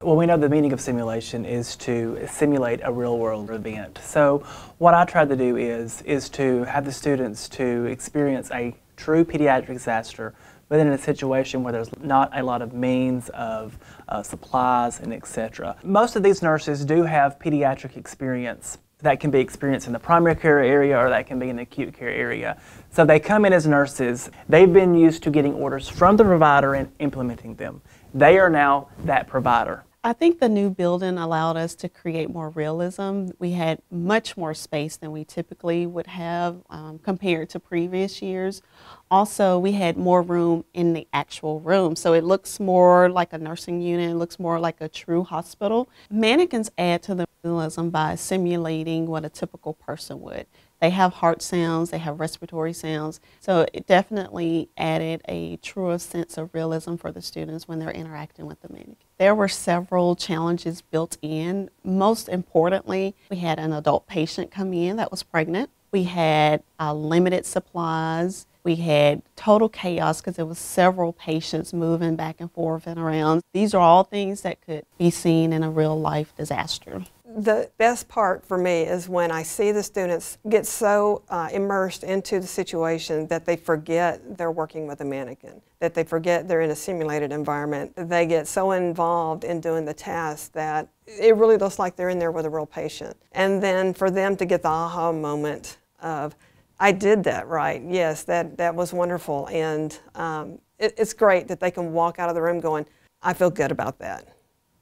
Well, we know the meaning of simulation is to simulate a real world event. So what I try to do is, is to have the students to experience a true pediatric disaster, but in a situation where there's not a lot of means of uh, supplies and etc. Most of these nurses do have pediatric experience that can be experienced in the primary care area or that can be in the acute care area. So they come in as nurses. They've been used to getting orders from the provider and implementing them. They are now that provider. I think the new building allowed us to create more realism. We had much more space than we typically would have um, compared to previous years. Also, we had more room in the actual room, so it looks more like a nursing unit, it looks more like a true hospital. Mannequins add to the realism by simulating what a typical person would. They have heart sounds, they have respiratory sounds. So it definitely added a truer sense of realism for the students when they're interacting with the mannequin. There were several challenges built in. Most importantly, we had an adult patient come in that was pregnant. We had uh, limited supplies. We had total chaos because there was several patients moving back and forth and around. These are all things that could be seen in a real life disaster the best part for me is when I see the students get so uh, immersed into the situation that they forget they're working with a mannequin, that they forget they're in a simulated environment. They get so involved in doing the task that it really looks like they're in there with a real patient. And then for them to get the aha moment of, I did that right, yes, that, that was wonderful. And um, it, it's great that they can walk out of the room going, I feel good about that.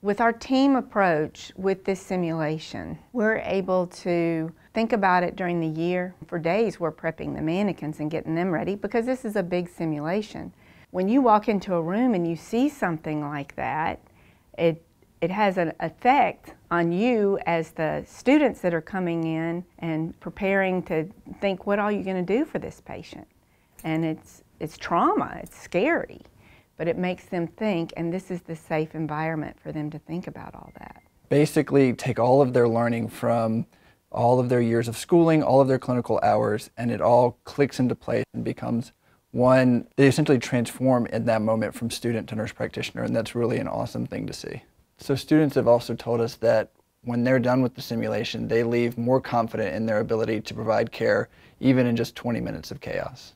With our team approach with this simulation, we're able to think about it during the year. For days, we're prepping the mannequins and getting them ready because this is a big simulation. When you walk into a room and you see something like that, it, it has an effect on you as the students that are coming in and preparing to think, what are you going to do for this patient? And it's, it's trauma, it's scary but it makes them think, and this is the safe environment for them to think about all that. Basically, take all of their learning from all of their years of schooling, all of their clinical hours, and it all clicks into place and becomes one, they essentially transform in that moment from student to nurse practitioner, and that's really an awesome thing to see. So students have also told us that when they're done with the simulation, they leave more confident in their ability to provide care, even in just 20 minutes of chaos.